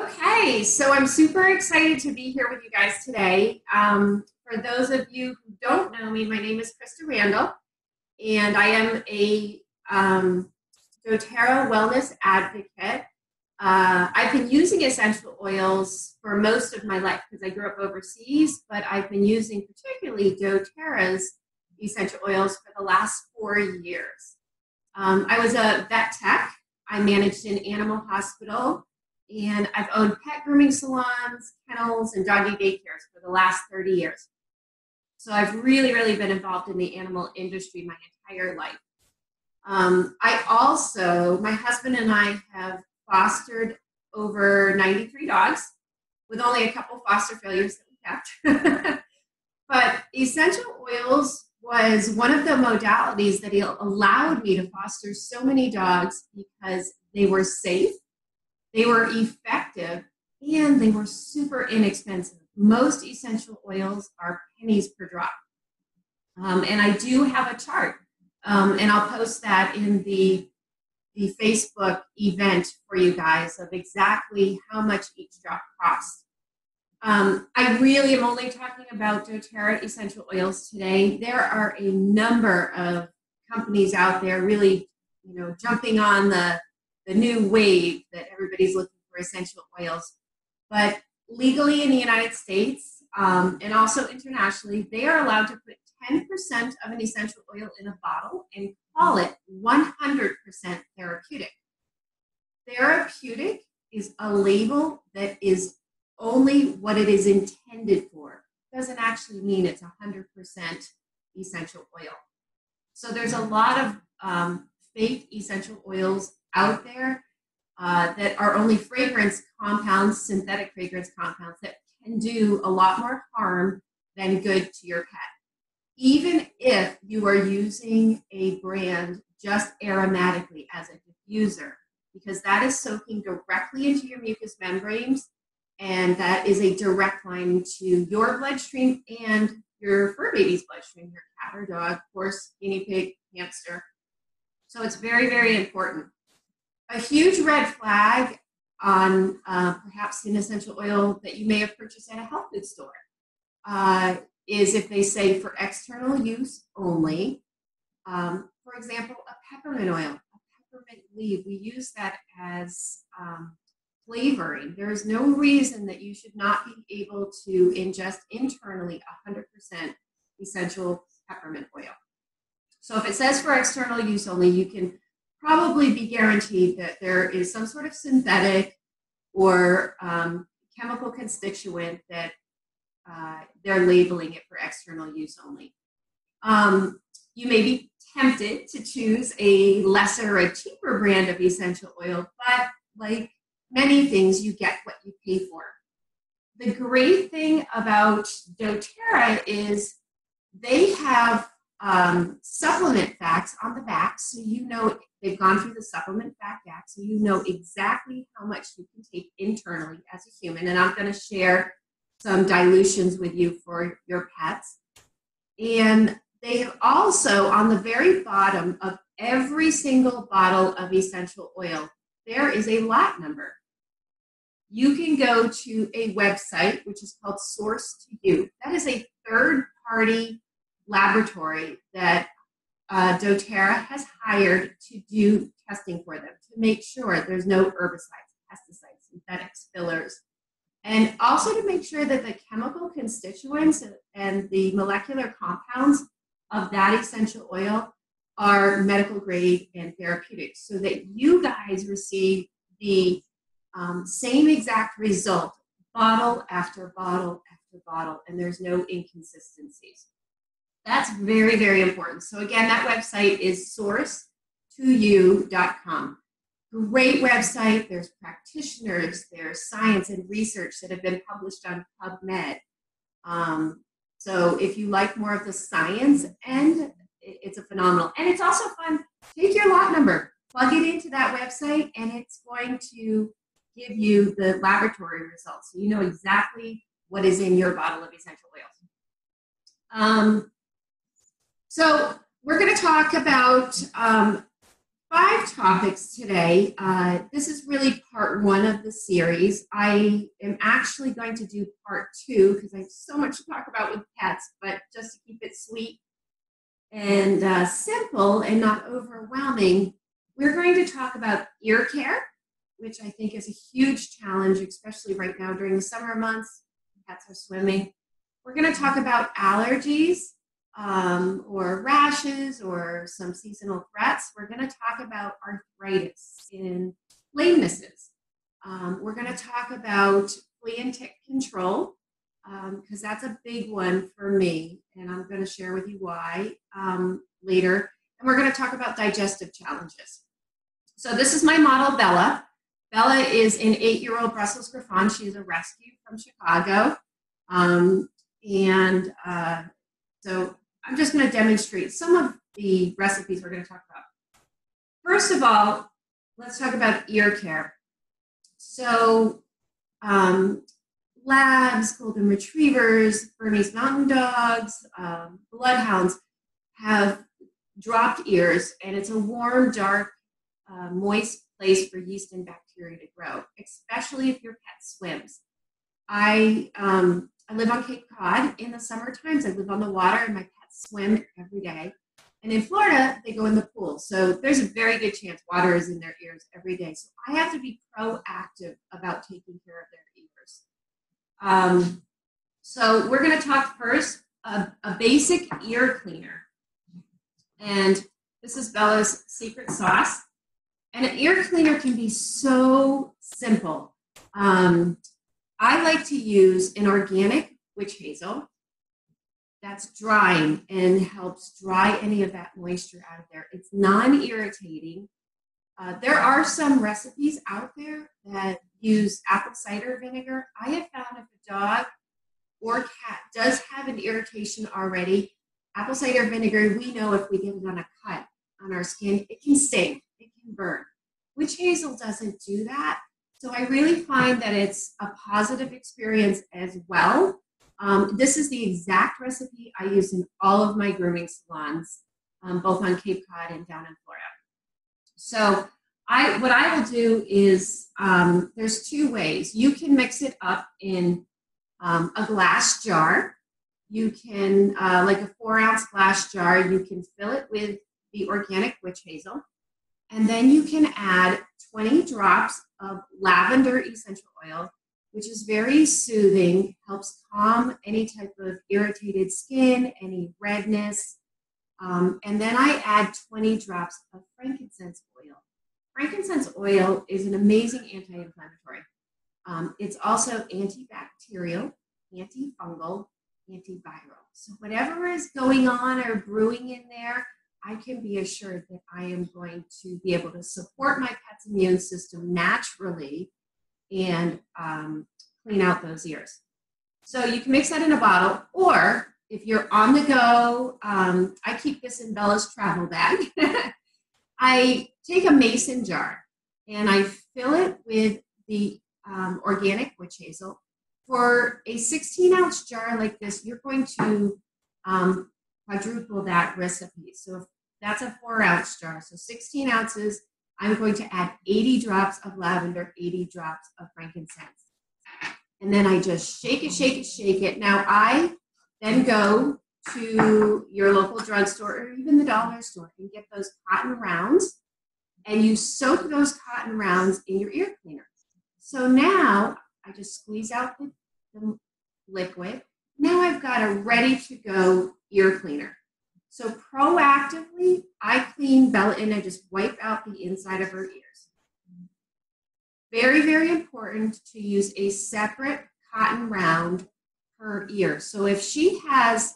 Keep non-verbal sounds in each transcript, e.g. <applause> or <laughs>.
Okay, so I'm super excited to be here with you guys today. Um, for those of you who don't know me, my name is Krista Randall, and I am a um, doTERRA wellness advocate. Uh, I've been using essential oils for most of my life because I grew up overseas, but I've been using particularly doTERRA's essential oils for the last four years. Um, I was a vet tech. I managed an animal hospital, and I've owned pet grooming salons, kennels, and doggy daycares for the last 30 years. So I've really, really been involved in the animal industry my entire life. Um, I also, my husband and I have fostered over 93 dogs with only a couple foster failures that we kept. <laughs> but essential oils was one of the modalities that allowed me to foster so many dogs because they were safe, they were effective, and they were super inexpensive. Most essential oils are pennies per drop. Um, and I do have a chart, um, and I'll post that in the the Facebook event for you guys of exactly how much each drop costs. Um, I really am only talking about doTERRA essential oils today. There are a number of companies out there really, you know, jumping on the, the new wave that everybody's looking for essential oils. But legally in the United States um, and also internationally, they are allowed to put 10% of an essential oil in a bottle and call it 100% therapeutic. Therapeutic is a label that is only what it is intended for. It doesn't actually mean it's 100% essential oil. So there's a lot of um, fake essential oils out there uh, that are only fragrance compounds, synthetic fragrance compounds that can do a lot more harm than good to your pet even if you are using a brand just aromatically as a diffuser, because that is soaking directly into your mucous membranes, and that is a direct line to your bloodstream and your fur baby's bloodstream, your cat or dog, horse, guinea pig, hamster. So it's very, very important. A huge red flag on uh, perhaps an essential oil that you may have purchased at a health food store. Uh, is if they say for external use only. Um, for example, a peppermint oil, a peppermint leaf, we use that as um, flavoring. There is no reason that you should not be able to ingest internally 100% essential peppermint oil. So if it says for external use only, you can probably be guaranteed that there is some sort of synthetic or um, chemical constituent that uh, they're labeling it for external use only. Um, you may be tempted to choose a lesser or a cheaper brand of essential oil, but like many things, you get what you pay for. The great thing about doTERRA is they have um, supplement facts on the back, so you know they've gone through the supplement fact act, so you know exactly how much you can take internally as a human. And I'm going to share some dilutions with you for your pets. And they have also, on the very bottom of every single bottle of essential oil, there is a lot number. You can go to a website which is called Source to You. That is a third party laboratory that uh, doTERRA has hired to do testing for them to make sure there's no herbicides, pesticides, synthetics, fillers, and also to make sure that the chemical constituents and the molecular compounds of that essential oil are medical grade and therapeutic so that you guys receive the um, same exact result bottle after bottle after bottle and there's no inconsistencies that's very very important so again that website is source2you.com great website. There's practitioners, there's science and research that have been published on PubMed. Um, so if you like more of the science end, it's a phenomenal. And it's also fun. Take your lot number, plug it into that website, and it's going to give you the laboratory results. So you know exactly what is in your bottle of essential oils. Um, so we're going to talk about um, five topics today. Uh, this is really part one of the series. I am actually going to do part two because I have so much to talk about with pets, but just to keep it sweet and uh, simple and not overwhelming, we're going to talk about ear care, which I think is a huge challenge, especially right now during the summer months. Cats are swimming. We're going to talk about allergies um, or rashes or some seasonal threats. We're going to talk about arthritis in lamenesses. Um, we're going to talk about flea and tick control because um, that's a big one for me, and I'm going to share with you why um, later. And we're going to talk about digestive challenges. So this is my model, Bella. Bella is an eight-year-old Brussels Griffon. She's a rescue from Chicago. Um, and uh, so I'm just going to demonstrate some of the recipes we're going to talk about. First of all, let's talk about ear care. So, um, labs, golden retrievers, Bernese mountain dogs, um, bloodhounds have dropped ears, and it's a warm, dark, uh, moist place for yeast and bacteria to grow, especially if your pet swims. I um, I live on Cape Cod in the summer times. I live on the water, and my swim every day. And in Florida, they go in the pool. So there's a very good chance water is in their ears every day. So I have to be proactive about taking care of their ears. Um, so we're going to talk first a, a basic ear cleaner. And this is Bella's secret sauce. And an ear cleaner can be so simple. Um, I like to use an organic witch hazel that's drying and helps dry any of that moisture out of there. It's non irritating. Uh, there are some recipes out there that use apple cider vinegar. I have found if a dog or cat does have an irritation already, apple cider vinegar, we know if we get it on a cut on our skin, it can sting, it can burn. Witch hazel doesn't do that. So I really find that it's a positive experience as well. Um, this is the exact recipe I use in all of my grooming salons, um, both on Cape Cod and down in Florida. So I, what I will do is um, there's two ways. You can mix it up in um, a glass jar. You can, uh, like a four ounce glass jar, you can fill it with the organic witch hazel. And then you can add 20 drops of lavender essential oil, which is very soothing, helps calm any type of irritated skin, any redness. Um, and then I add 20 drops of frankincense oil. Frankincense oil is an amazing anti inflammatory. Um, it's also antibacterial, antifungal, antiviral. So, whatever is going on or brewing in there, I can be assured that I am going to be able to support my pet's immune system naturally and um, clean out those ears. So you can mix that in a bottle, or if you're on the go, um, I keep this in Bella's travel bag. <laughs> I take a mason jar and I fill it with the um, organic witch hazel. For a 16 ounce jar like this, you're going to um, quadruple that recipe. So that's a four ounce jar. So 16 ounces, I'm going to add 80 drops of lavender, 80 drops of frankincense. And then I just shake it, shake it, shake it. Now I then go to your local drugstore or even the dollar store and get those cotton rounds and you soak those cotton rounds in your ear cleaner. So now I just squeeze out the, the liquid. Now I've got a ready to go ear cleaner. So proactively, I clean Bella and I just wipe out the inside of her ears. Very, very important to use a separate cotton round per ear. So if she has,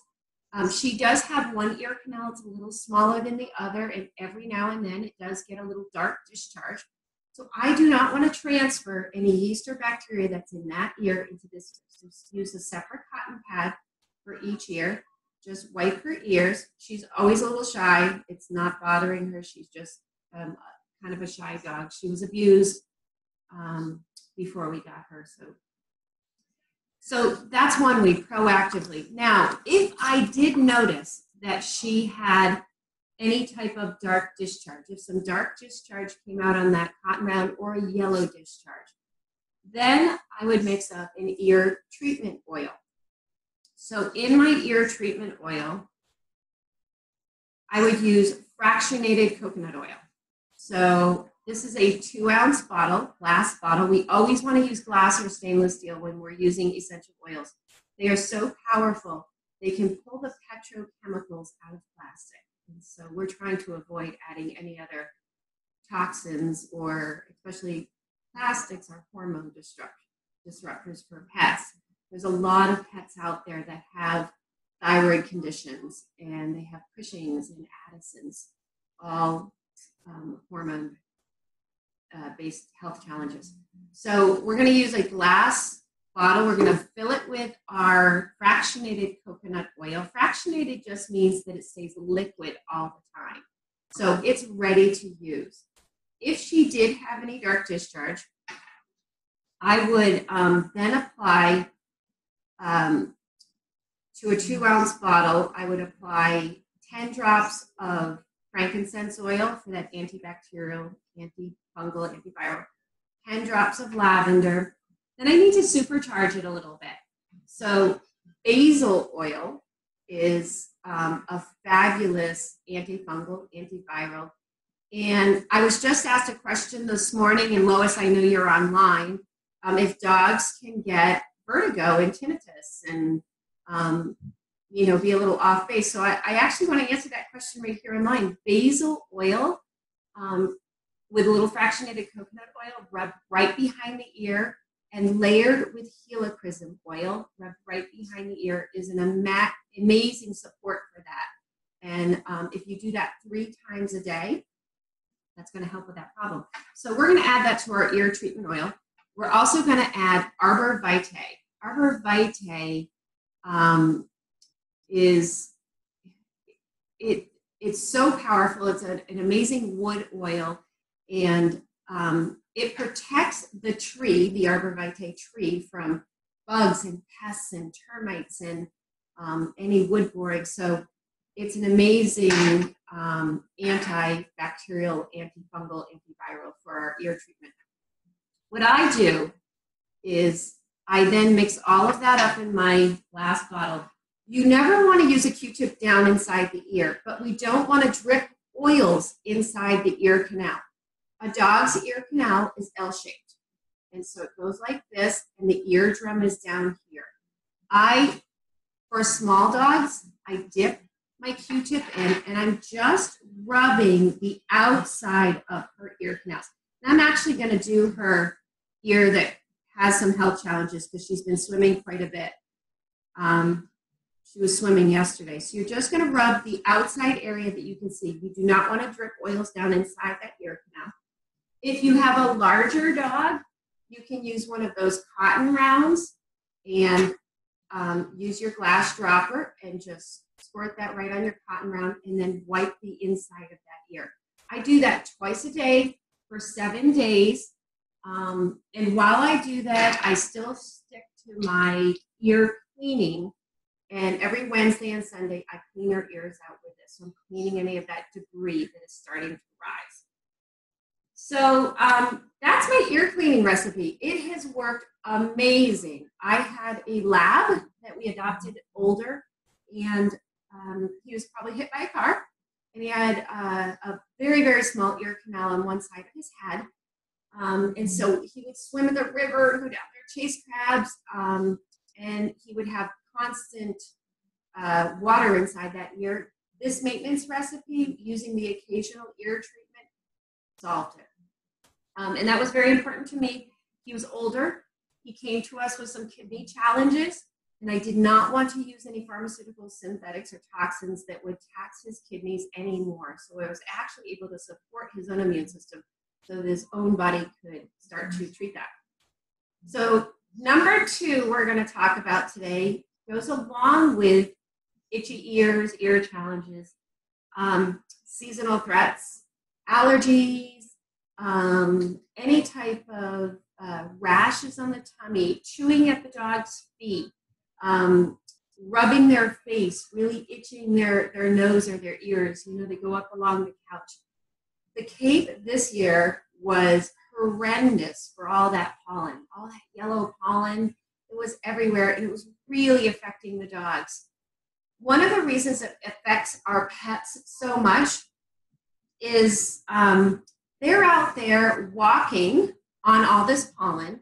um, she does have one ear canal, it's a little smaller than the other, and every now and then it does get a little dark discharge. So I do not want to transfer any yeast or bacteria that's in that ear into this. So use a separate cotton pad for each ear just wipe her ears. She's always a little shy. It's not bothering her. She's just um, kind of a shy dog. She was abused um, before we got her. So, so that's one we proactively. Now, if I did notice that she had any type of dark discharge. If some dark discharge came out on that cotton round or a yellow discharge, then I would mix up an ear treatment oil. So in my ear treatment oil, I would use fractionated coconut oil. So this is a two ounce bottle, glass bottle. We always want to use glass or stainless steel when we're using essential oils. They are so powerful, they can pull the petrochemicals out of plastic. And so we're trying to avoid adding any other toxins or especially plastics are hormone disruptors for pets. There's a lot of pets out there that have thyroid conditions and they have Cushing's and Addison's, all um, hormone uh, based health challenges. So we're going to use a glass bottle. We're going to fill it with our fractionated coconut oil. Fractionated just means that it stays liquid all the time. So it's ready to use. If she did have any dark discharge, I would um, then apply um, to a two ounce bottle, I would apply 10 drops of frankincense oil for that antibacterial, antifungal, antiviral, 10 drops of lavender. Then I need to supercharge it a little bit. So, basil oil is um, a fabulous antifungal, antiviral. And I was just asked a question this morning, and Lois, I know you're online, um, if dogs can get vertigo and tinnitus and um, you know, be a little off base. So I, I, actually want to answer that question right here in line. Basil oil um, with a little fractionated coconut oil rubbed right behind the ear and layered with helichrysum oil rubbed right behind the ear is an ama- amazing support for that. And um, if you do that three times a day, that's going to help with that problem. So we're going to add that to our ear treatment oil. We're also going to add Arbor Vitae. Arbor Vitae um, is it it's so powerful. It's a, an amazing wood oil, and um, it protects the tree, the arbor vitae tree, from bugs and pests and termites and um, any wood boring. So it's an amazing um, antibacterial, antifungal, antiviral for our ear treatment. What I do is I then mix all of that up in my glass bottle. You never want to use a Q-tip down inside the ear, but we don't want to drip oils inside the ear canal. A dog's ear canal is L-shaped. And so it goes like this, and the eardrum is down here. I, for small dogs, I dip my Q-tip in, and I'm just rubbing the outside of her ear canals. And I'm actually going to do her ear that has some health challenges because she's been swimming quite a bit. Um, she was swimming yesterday. So you're just going to rub the outside area that you can see. You do not want to drip oils down inside that ear canal. If you have a larger dog, you can use one of those cotton rounds and um, use your glass dropper and just squirt that right on your cotton round and then wipe the inside of that ear. I do that twice a day for seven days um, and while I do that, I still stick to my ear cleaning. And every Wednesday and Sunday, I clean her ears out with this. So I'm cleaning any of that debris that is starting to rise. So um, that's my ear cleaning recipe. It has worked amazing. I had a lab that we adopted older, and um, he was probably hit by a car, and he had uh, a very, very small ear canal on one side of his head. Um, and so he would swim in the river, go down there, chase crabs, um, and he would have constant uh, water inside that ear. This maintenance recipe, using the occasional ear treatment, solved it. Um, and that was very important to me. He was older. He came to us with some kidney challenges, and I did not want to use any pharmaceutical synthetics or toxins that would tax his kidneys anymore. So I was actually able to support his own immune system so his own body could start to treat that. So number two we're going to talk about today goes along with itchy ears, ear challenges, um, seasonal threats, allergies, um, any type of uh, rashes on the tummy, chewing at the dog's feet, um, rubbing their face, really itching their, their nose or their ears. You know, they go up along the couch. The Cape this year was horrendous for all that pollen, all that yellow pollen. It was everywhere and it was really affecting the dogs. One of the reasons it affects our pets so much is um, they're out there walking on all this pollen,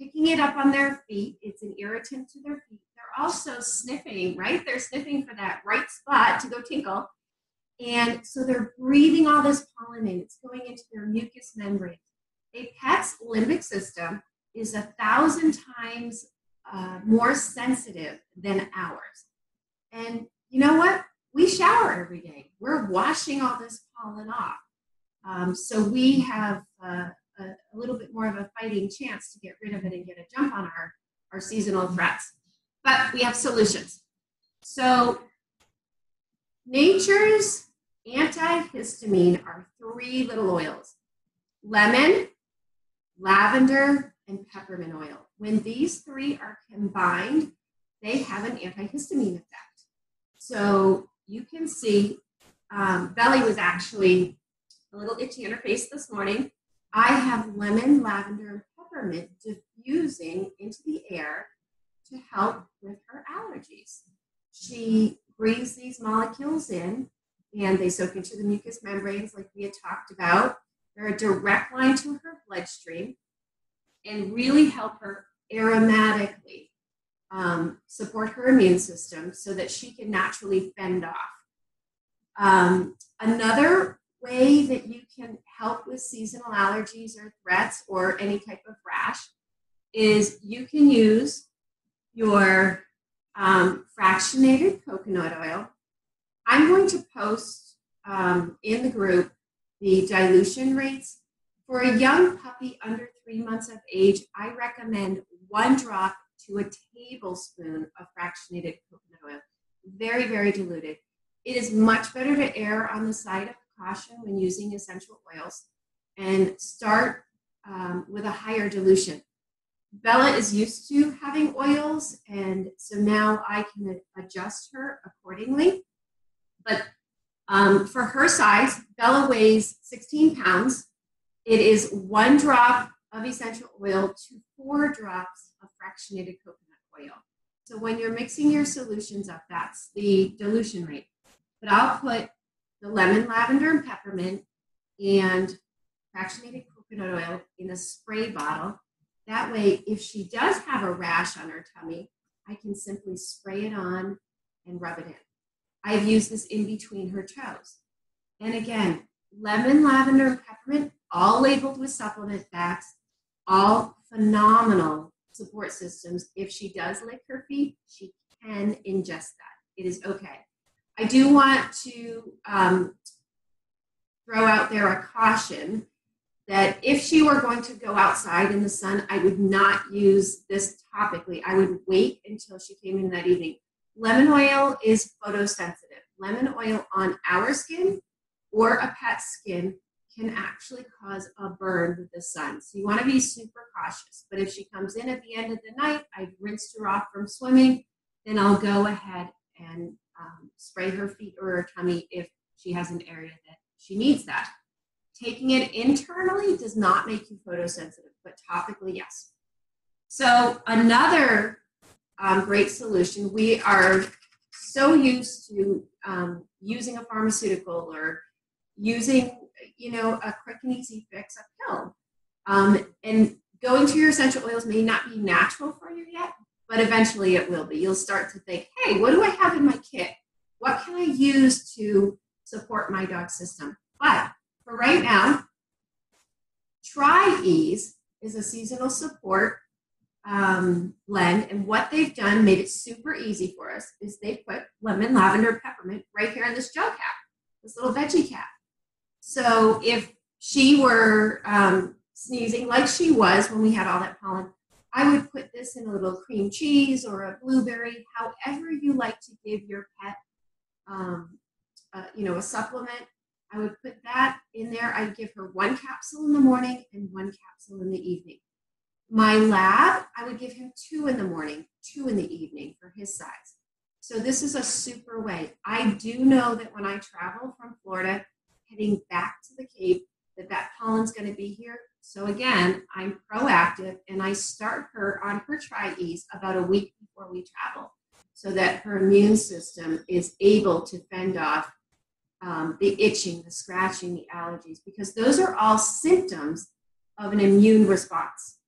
picking it up on their feet. It's an irritant to their feet. They're also sniffing, right? They're sniffing for that right spot to go tinkle. And so they're breathing all this pollen in. It's going into their mucous membrane. A pet's limbic system is a thousand times uh, more sensitive than ours. And you know what? We shower every day. We're washing all this pollen off. Um, so we have uh, a, a, little bit more of a fighting chance to get rid of it and get a jump on our, our seasonal threats. But we have solutions. So nature's antihistamine are three little oils lemon, lavender, and peppermint oil. When these three are combined, they have an antihistamine effect. So you can see um, Belly was actually a little itchy in her face this morning. I have lemon, lavender, and peppermint diffusing into the air to help with her allergies. She breathes these molecules in and they soak into the mucous membranes like we had talked about. They're a direct line to her bloodstream and really help her aromatically um, support her immune system so that she can naturally fend off. Um, another way that you can help with seasonal allergies or threats or any type of rash is you can use your um, fractionated coconut oil. I'm going to post um, in the group the dilution rates. For a young puppy under three months of age, I recommend one drop to a tablespoon of fractionated coconut oil. Very, very diluted. It is much better to err on the side of caution when using essential oils and start um, with a higher dilution. Bella is used to having oils, and so now I can adjust her accordingly. But um, for her size, Bella weighs 16 pounds. It is one drop of essential oil to four drops of fractionated coconut oil. So when you're mixing your solutions up, that's the dilution rate. But I'll put the lemon, lavender, and peppermint and fractionated coconut oil in a spray bottle. That way, if she does have a rash on her tummy, I can simply spray it on and rub it in. I've used this in between her toes. And again, lemon, lavender, peppermint, all labeled with supplement facts, all phenomenal support systems. If she does lick her feet, she can ingest that. It is okay. I do want to um, throw out there a caution that if she were going to go outside in the sun, I would not use this topically. I would wait until she came in that evening. Lemon oil is photosensitive. Lemon oil on our skin or a pet's skin can actually cause a burn with the sun. So you want to be super cautious. But if she comes in at the end of the night, I've rinsed her off from swimming, then I'll go ahead and um, spray her feet or her tummy if she has an area that she needs that. Taking it internally does not make you photosensitive, but topically, yes. So another um, great solution, we are so used to um, using a pharmaceutical or using, you know, a quick and easy fix, a pill. Um, and going to your essential oils may not be natural for you yet, but eventually it will be. You'll start to think, hey, what do I have in my kit? What can I use to support my dog system? But for right now, Tri-Ease is a seasonal support um, blend, and what they've done made it super easy for us is they put lemon, lavender, peppermint right here in this gel cap, this little veggie cap. So if she were um, sneezing like she was when we had all that pollen, I would put this in a little cream cheese or a blueberry, however you like to give your pet, um, uh, you know, a supplement. I would put that in there. I'd give her one capsule in the morning and one capsule in the evening. My lab, I would give him two in the morning, two in the evening for his size. So this is a super way. I do know that when I travel from Florida, heading back to the Cape, that that pollen's going to be here. So again, I'm proactive and I start her on her Tri-Ease about a week before we travel so that her immune system is able to fend off um, the itching, the scratching, the allergies, because those are all symptoms of an immune response.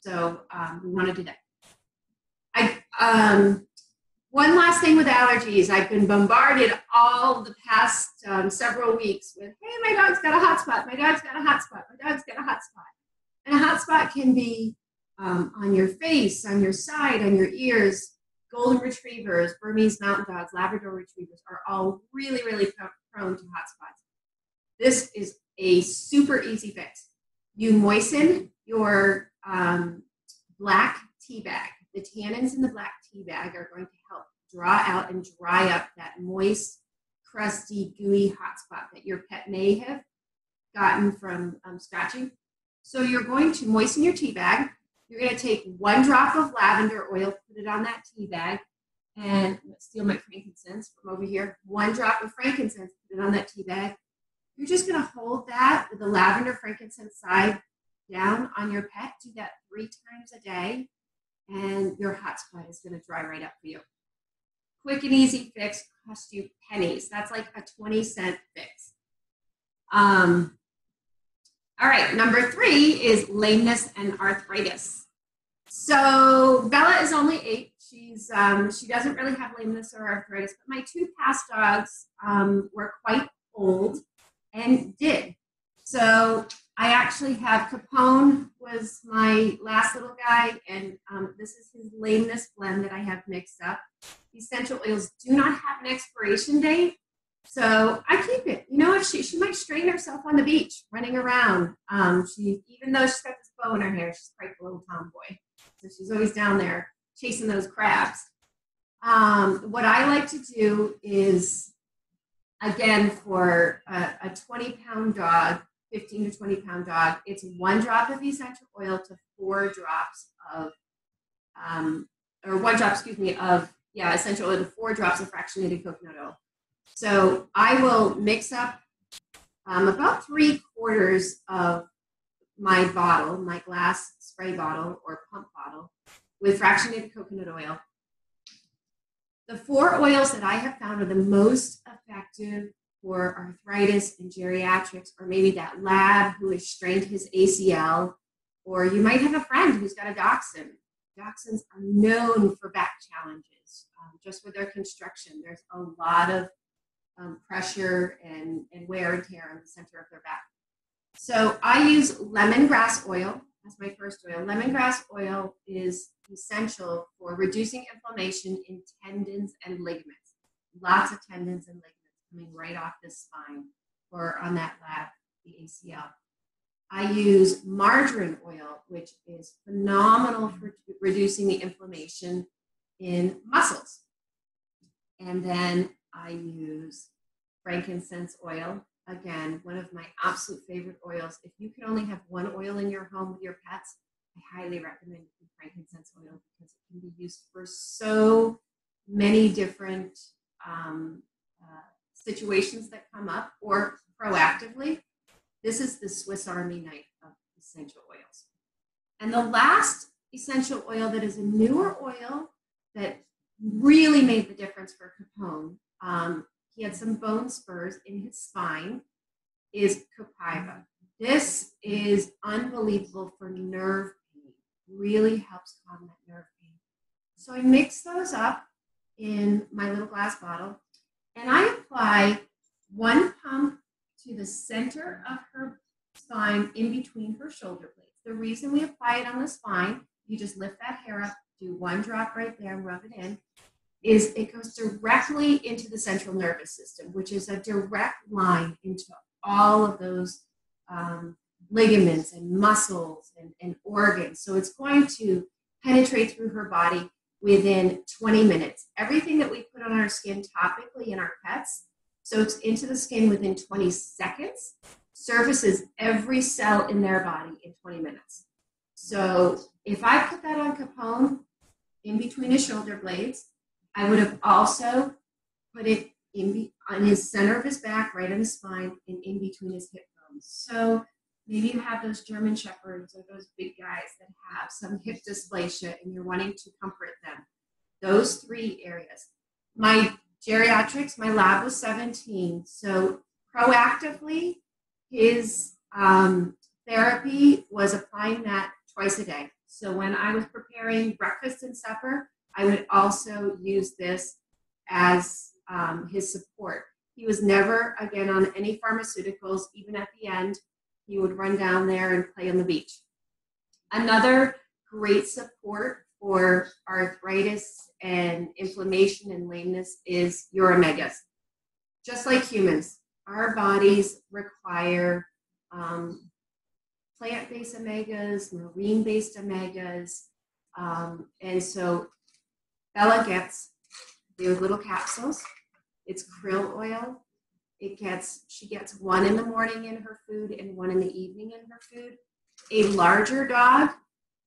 So um, we want to do that. I um, one last thing with allergies. I've been bombarded all the past um, several weeks with, "Hey, my dog's got a hot spot. My dog's got a hot spot. My dog's got a hot spot." And a hot spot can be um, on your face, on your side, on your ears. Golden retrievers, Burmese mountain dogs, Labrador retrievers are all really, really prone to hot spots. This is a super easy fix. You moisten your um, black tea bag. The tannins in the black tea bag are going to help draw out and dry up that moist, crusty, gooey hot spot that your pet may have gotten from um, scratching. So you're going to moisten your tea bag. You're going to take one drop of lavender oil, put it on that tea bag, and steal my frankincense from over here. One drop of frankincense, put it on that tea bag. You're just going to hold that with the lavender frankincense side down on your pet. Do that three times a day, and your hot spot is going to dry right up for you. Quick and easy fix costs you pennies. That's like a 20 cent fix. Um, all right, number three is lameness and arthritis. So Bella is only eight. She's um, she doesn't really have lameness or arthritis, but my two past dogs um, were quite old and did. So I actually have Capone was my last little guy, and um, this is his lameness blend that I have mixed up. Essential oils do not have an expiration date, so I keep it. You know, she she might strain herself on the beach running around. Um, she even though she's got this bow in her hair, she's quite a little tomboy, so she's always down there chasing those crabs. Um, what I like to do is, again, for a, a 20 pound dog, 15 to 20 pound dog, it's one drop of essential oil to four drops of, um, or one drop, excuse me, of, yeah, essential oil to four drops of fractionated coconut oil. So I will mix up um, about three quarters of my bottle, my glass spray bottle or pump bottle, with fractionated coconut oil. The four oils that I have found are the most effective for arthritis and geriatrics, or maybe that lab who has strained his ACL, or you might have a friend who's got a dachshund. Dachshunds are known for back challenges. Um, just with their construction, there's a lot of um, pressure and, and wear and tear on the center of their back. So I use lemongrass oil as my first oil. Lemongrass oil is essential for reducing inflammation in tendons and ligaments. Lots of tendons and ligaments coming right off the spine or on that lab, the ACL. I use marjoram oil, which is phenomenal for reducing the inflammation in muscles. And then I use frankincense oil. Again, one of my absolute favorite oils. If you can only have one oil in your home with your pets, I highly recommend frankincense oil because it can be used for so many different um, uh, situations that come up or proactively. This is the Swiss Army knife of essential oils. And the last essential oil that is a newer oil that really made the difference for Capone, um, he had some bone spurs in his spine, is Copaiba. This is unbelievable for nerve pain, really helps calm that nerve pain. So I mix those up in my little glass bottle and I apply one pump to the center of her spine in between her shoulder blades. The reason we apply it on the spine, you just lift that hair up, do one drop right there, and rub it in, is it goes directly into the central nervous system, which is a direct line into all of those um, ligaments and muscles and, and organs. So it's going to penetrate through her body within 20 minutes. Everything that we put on our skin topically in our pets soaks into the skin within 20 seconds, surfaces every cell in their body in 20 minutes. So if I put that on Capone in between his shoulder blades, I would have also put it in be, on his center of his back, right on his spine, and in between his hip bones. So maybe you have those German shepherds or those big guys that have some hip dysplasia and you're wanting to comfort them. Those three areas. My geriatrics, my lab was 17. So proactively, his um, therapy was applying that twice a day. So when I was preparing breakfast and supper, I would also use this as um, his support. He was never, again, on any pharmaceuticals, even at the end. He would run down there and play on the beach. Another great support for arthritis and inflammation and lameness is your omegas. Just like humans, our bodies require um, plant based omegas, marine based omegas. Um, and so Bella gets those little capsules. It's krill oil. It gets she gets one in the morning in her food and one in the evening in her food. A larger dog,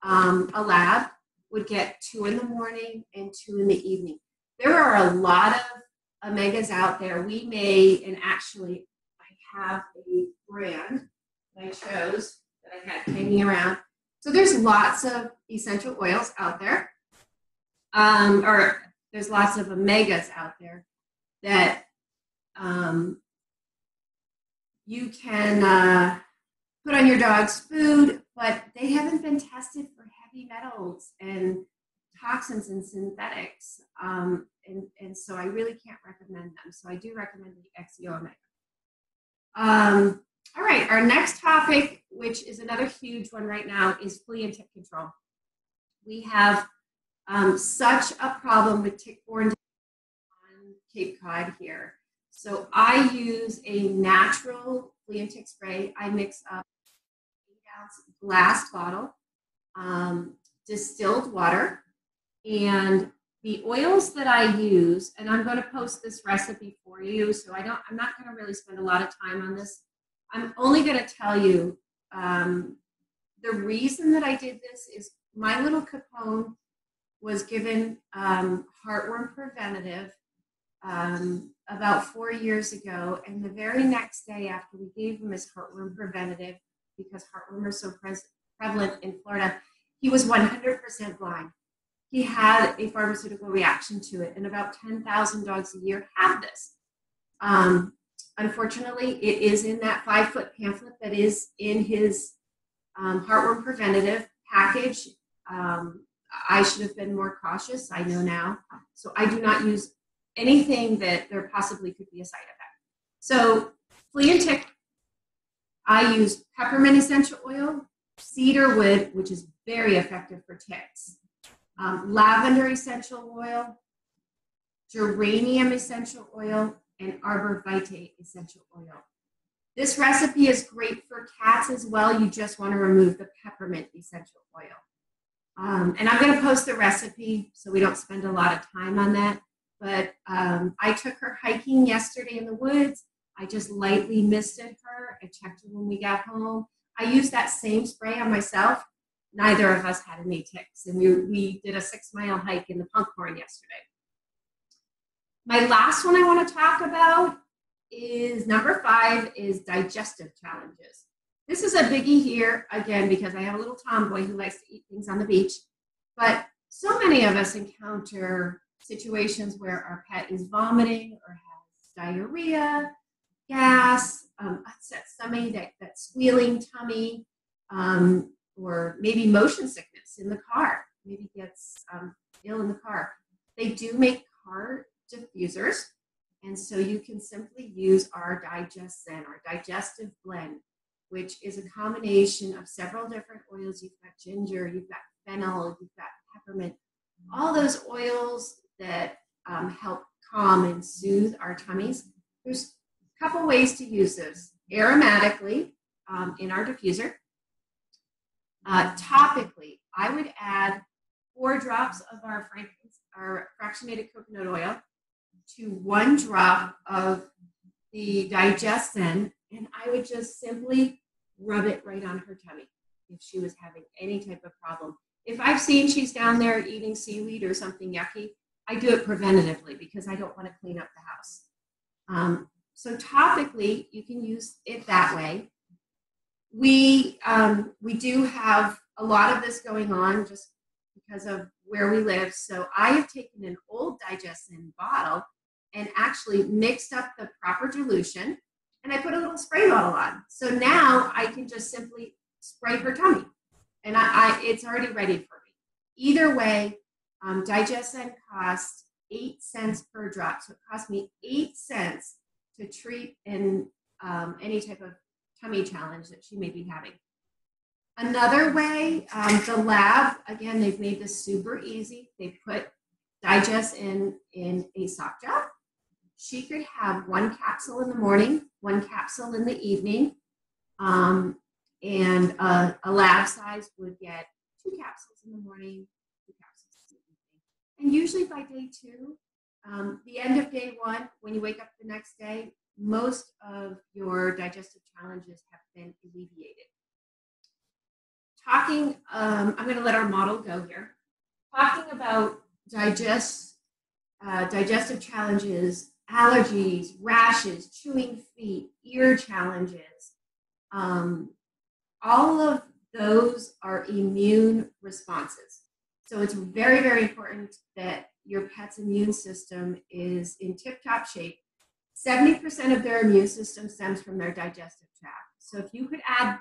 um, a lab, would get two in the morning and two in the evening. There are a lot of omegas out there. We may, and actually, I have a brand that I chose that I had hanging around. So there's lots of essential oils out there, um, or there's lots of omegas out there that um, you can uh, put on your dog's food, but they haven't been tested for heavy metals and toxins and synthetics. Um, and, and so I really can't recommend them. So I do recommend the XEO Omega. Um, all right, our next topic, which is another huge one right now, is flea and tick control. We have um, such a problem with tick-borne on Cape Cod here. So I use a natural flea and tick spray. I mix up eight ounce glass bottle, um, distilled water, and the oils that I use, and I'm going to post this recipe for you. So I don't, I'm not going to really spend a lot of time on this. I'm only going to tell you um, the reason that I did this is my little Capone was given um, heartworm preventative um, about four years ago. And the very next day after we gave him his heartworm preventative, because heartworm are so pre- prevalent in Florida, he was 100% blind. He had a pharmaceutical reaction to it, and about 10,000 dogs a year have this. Um, unfortunately, it is in that five foot pamphlet that is in his um, heartworm preventative package. Um, I should have been more cautious. I know now. So I do not use anything that there possibly could be a side effect. So flea and tick, I use peppermint essential oil, cedar wood, which is very effective for ticks, um, lavender essential oil, geranium essential oil, and arbor vitae essential oil. This recipe is great for cats as well. You just want to remove the peppermint essential oil. Um, and I'm going to post the recipe so we don't spend a lot of time on that. But um, I took her hiking yesterday in the woods. I just lightly misted her. I checked her when we got home. I used that same spray on myself. Neither of us had any ticks. And we, we did a six mile hike in the Punkhorn yesterday. My last one I want to talk about is number five is digestive challenges. This is a biggie here, again, because I have a little tomboy who likes to eat things on the beach. But so many of us encounter situations where our pet is vomiting or has diarrhea, gas, um, upset stomach, that, that squealing tummy, um, or maybe motion sickness in the car, maybe gets um, ill in the car. They do make car diffusers, and so you can simply use our DigestZen, our digestive blend which is a combination of several different oils. You've got ginger, you've got fennel, you've got peppermint, all those oils that um, help calm and soothe our tummies. There's a couple ways to use those aromatically um, in our diffuser. Uh, topically, I would add four drops of our, our fractionated coconut oil to one drop of the DigestZen and I would just simply rub it right on her tummy if she was having any type of problem. If I've seen she's down there eating seaweed or something yucky, I do it preventatively because I don't want to clean up the house. Um, so topically, you can use it that way. We um, we do have a lot of this going on just because of where we live. So I have taken an old DigestZen bottle and actually mixed up the proper dilution, and I put a little spray bottle on. So now I can just simply spray her tummy, and I, I it's already ready for me. Either way, um, DigestZen costs eight cents per drop, so it cost me eight cents to treat in um, any type of tummy challenge that she may be having. Another way, um, the lab, again, they've made this super easy. They put DigestZen, in a softgel. She could have one capsule in the morning, one capsule in the evening, um, and a, lab size would get two capsules in the morning, two capsules in the evening. And usually by day two, um, the end of day one, when you wake up the next day, most of your digestive challenges have been alleviated. Talking, um, I'm going to let our model go here. Talking about digest, uh, digestive challenges, allergies, rashes, chewing feet, ear challenges, um, all of those are immune responses. So it's very, very important that your pet's immune system is in tip top shape. 70% of their immune system stems from their digestive tract. So if you could add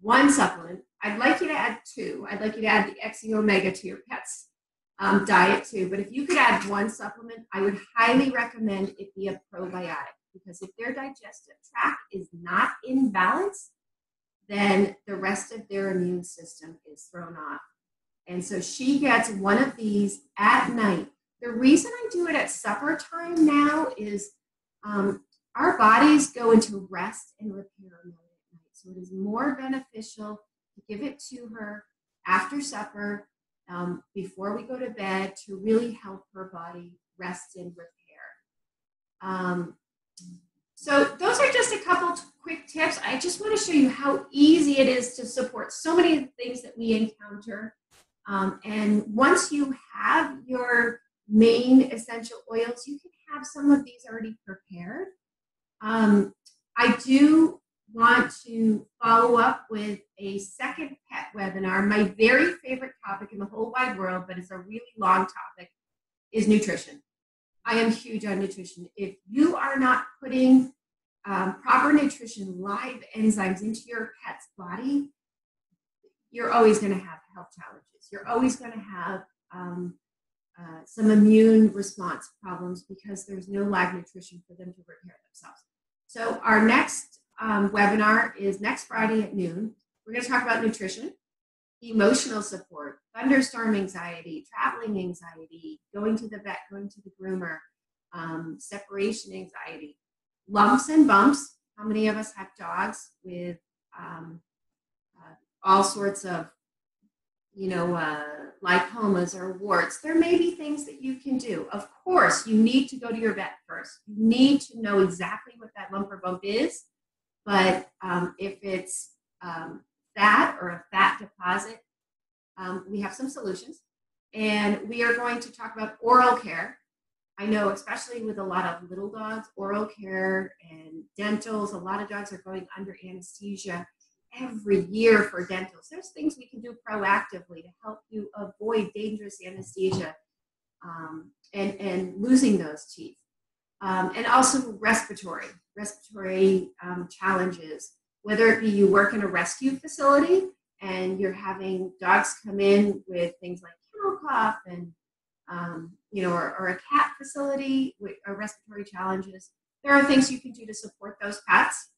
one supplement, I'd like you to add two. I'd like you to add the xEO Mega to your pet's um, diet too. But if you could add one supplement, I would highly recommend it be a probiotic because if their digestive tract is not in balance, then the rest of their immune system is thrown off. And so she gets one of these at night the reason I do it at supper time now is um, our bodies go into rest and repair mode at night. So it is more beneficial to give it to her after supper, um, before we go to bed, to really help her body rest and repair. Um, so those are just a couple quick tips. I just want to show you how easy it is to support so many things that we encounter. Um, and once you have your main essential oils, you can have some of these already prepared. Um, I do want to follow up with a second pet webinar. My very favorite topic in the whole wide world, but it's a really long topic, is nutrition. I am huge on nutrition. If you are not putting um, proper nutrition, live enzymes into your pet's body, you're always going to have health challenges. You're always going to have um, uh, some immune response problems because there's no live nutrition for them to repair themselves. So our next um, webinar is next Friday at noon. We're going to talk about nutrition, emotional support, thunderstorm anxiety, traveling anxiety, going to the vet, going to the groomer, um, separation anxiety, lumps and bumps. How many of us have dogs with um, uh, all sorts of, you know, uh, lipomas or warts, there may be things that you can do. Of course, you need to go to your vet first. You need to know exactly what that lump or bump is. But um, if it's um, fat or a fat deposit, um, we have some solutions. And we are going to talk about oral care. I know, especially with a lot of little dogs, oral care and dentals, a lot of dogs are going under anesthesia every year for dentals. There's things we can do proactively to help you avoid dangerous anesthesia um, and, and losing those teeth. Um, and also respiratory, respiratory um, challenges, whether it be you work in a rescue facility and you're having dogs come in with things like kennel cough and um, you know, or, or, a cat facility with respiratory challenges. There are things you can do to support those pets.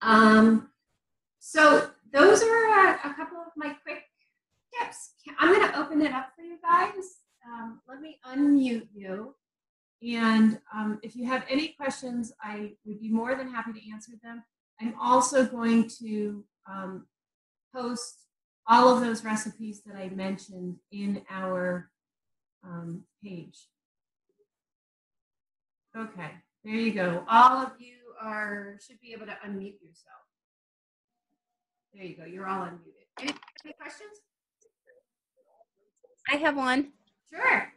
Um, so those are a, a couple of my quick tips. I'm going to open it up for you guys. Um, let me unmute you. And um, if you have any questions, I would be more than happy to answer them. I'm also going to um, post all of those recipes that I mentioned in our um, page. Okay, there you go. All of you are should be able to unmute yourself. There you go. You're all unmuted. Any, any questions? I have one. Sure.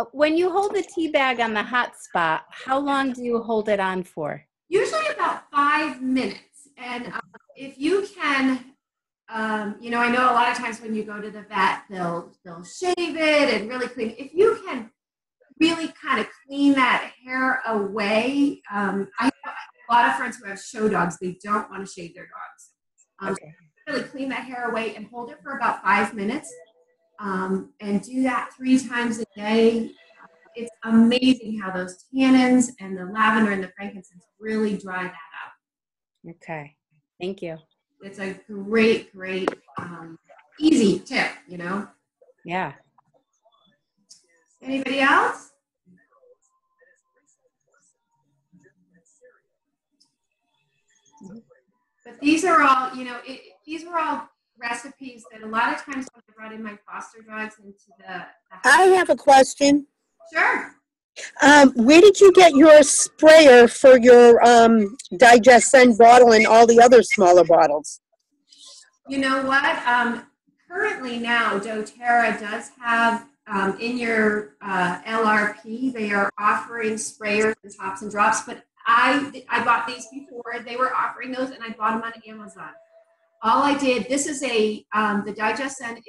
Uh, When you hold the tea bag on the hot spot, how long do you hold it on for? Usually about five minutes. And um, if you can, um, you know, I know a lot of times when you go to the vet, they'll they'll shave it and really clean. If you can really kind of clean that hair away, um, I have a lot of friends who have show dogs. They don't want to shave their dogs. Um, Okay. really clean that hair away and hold it for about five minutes um, and do that three times a day. It's amazing how those tannins and the lavender and the frankincense really dry that out. Okay. Thank you. It's a great, great, um, easy tip, you know. Yeah. Anybody else? But these are all, you know, it, these were all recipes that a lot of times when I brought in my foster dogs into the, the I have a question. sure. Um, where did you get your sprayer for your um, DigestZen bottle and all the other smaller bottles? You know what? Um, currently now, doTERRA does have um, in your uh, LRP, they are offering sprayers and tops and drops, but I, I bought these before. They were offering those and I bought them on Amazon. All I did, this is a, um, the DigestZen